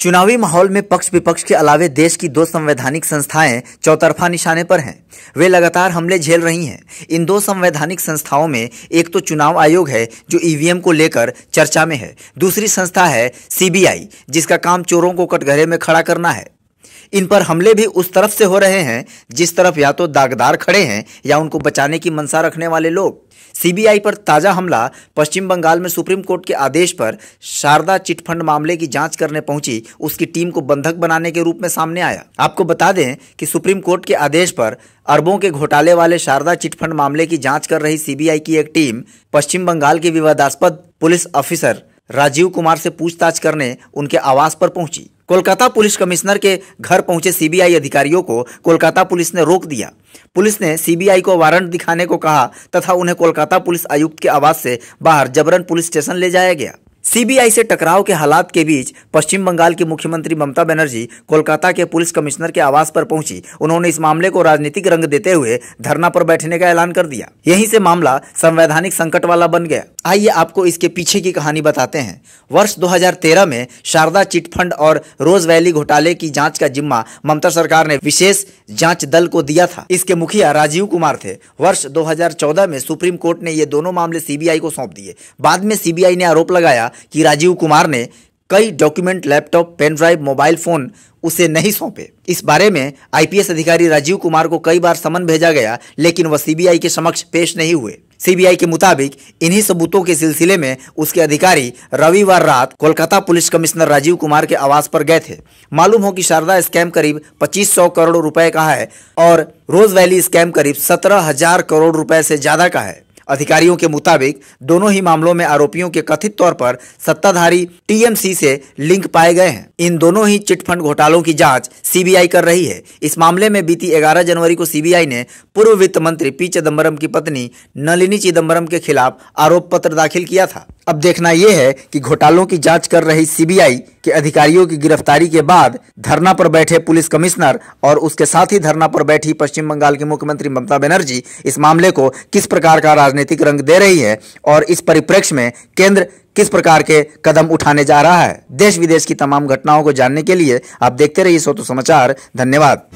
चुनावी माहौल में पक्ष विपक्ष के अलावे देश की दो संवैधानिक संस्थाएँ चौतरफा निशाने पर हैं। वे लगातार हमले झेल रही हैं। इन दो संवैधानिक संस्थाओं में एक तो चुनाव आयोग है, जो ईवीएम को लेकर चर्चा में है। दूसरी संस्था है सीबीआई, जिसका काम चोरों को कटघरे में खड़ा करना है। इन पर हमले भी उस तरफ़ से हो रहे हैं, जिस तरफ़ या तो दागदार खड़े हैं या उनको बचाने की मंशा रखने वाले लोग। सीबीआई पर ताज़ा हमला, पश्चिम बंगाल में सुप्रीम कोर्ट के आदेश पर शारदा चिटफंड मामले की जाँच करने पहुँची, उसकी टीम को बंधक बनाने के रूप में सामने आया। आपको बता दें कि सुप्रीम कोर्ट के आदेश पर अरबों के घोटाले वाले शारदा चिटफंड मामले की जाँच कर रही सीबीआई की एक टीम, पश्चिम बंगाल के विवादास्पद पुलिस ऑफिसर राजीव कुमार से पूछताछ करने उनके आवास पर पहुँची। कोलकाता पुलिस कमिश्नर के घर पहुँचे सीबीआई अधिकारियों को कोलकाता पुलिस ने रोक दिया। पुलिस ने सीबीआई को वारंट दिखाने को कहा तथा उन्हें कोलकाता पुलिस आयुक्त के आवास से बाहर जबरन पुलिस स्टेशन ले जाया गया। सीबीआई से टकराव के हालात के बीच पश्चिम बंगाल की मुख्यमंत्री ममता बनर्जी कोलकाता के पुलिस कमिश्नर के आवास पर पहुँची। उन्होंने इस मामले को राजनीतिक रंग देते हुए धरना पर बैठने का ऐलान कर दिया। यहीं से मामला संवैधानिक संकट वाला बन गया। आइए आपको इसके पीछे की कहानी बताते हैं। वर्ष 2013 में शारदा चिटफंड और रोज वैली घोटाले की जाँच का जिम्मा ममता सरकार ने विशेष जाँच दल को दिया था। इसके मुखिया राजीव कुमार थे। वर्ष 2014 में सुप्रीम कोर्ट ने ये दोनों मामले सीबीआई को सौंप दिए। बाद में सीबीआई ने आरोप लगाया कि राजीव कुमार ने कई document, laptop, pen drive, mobile phone उसे नहीं सौंपे। इस बारे में आईपीएस अधिकारी राजीव कुमार को कई बार समन भेजा गया, लेकिन वह सीबीआई के समक्ष पेश नहीं हुए। सीबीआई के मुताबिक, इन्हीं सबूतों के सिलसिले में उसके अधिकारी रविवार रात कोलकाता पुलिस कमिश्नर राजीव कुमार के आवास पर गए थे। मालूम हो कि शारदा स्कैम करीब 2500 करोड़ रुपए का है और रोज वैली स्कैम करीब सत्रह हज़ार करोड़ रुपए से ज़्यादा का है। अधिकारियों के मुताबिक, दोनों ही मामलों में आरोपियों के कथित तौर पर सत्ताधारी टीएमसी से लिंक पाए गए हैं। इन दोनों ही चिटफंड घोटालों की जाँच सीबीआई कर रही है। इस मामले में बीती 11 जनवरी को सीबीआई ने पूर्व वित्त मंत्री पी चिदम्बरम की पत्नी नलिनी चिदम्बरम के खिलाफ आरोप पत्र दाखिल किया था। अब देखना यह है कि घोटालों की जाँच कर रही सीबीआई के अधिकारियों की गिरफ्तारी के बाद धरना पर बैठे पुलिस कमिश्नर और उसके साथ ही धरना पर बैठी पश्चिम बंगाल की मुख्यमंत्री ममता बनर्जी इस मामले को किस प्रकार का राजनीतिक रंग दे रही है और इस परिप्रेक्ष्य में केंद्र किस प्रकार के कदम उठाने जा रहा है। देश विदेश की तमाम घटनाओं को जानने के लिए आप देखते रहिए सोतो समाचार। धन्यवाद।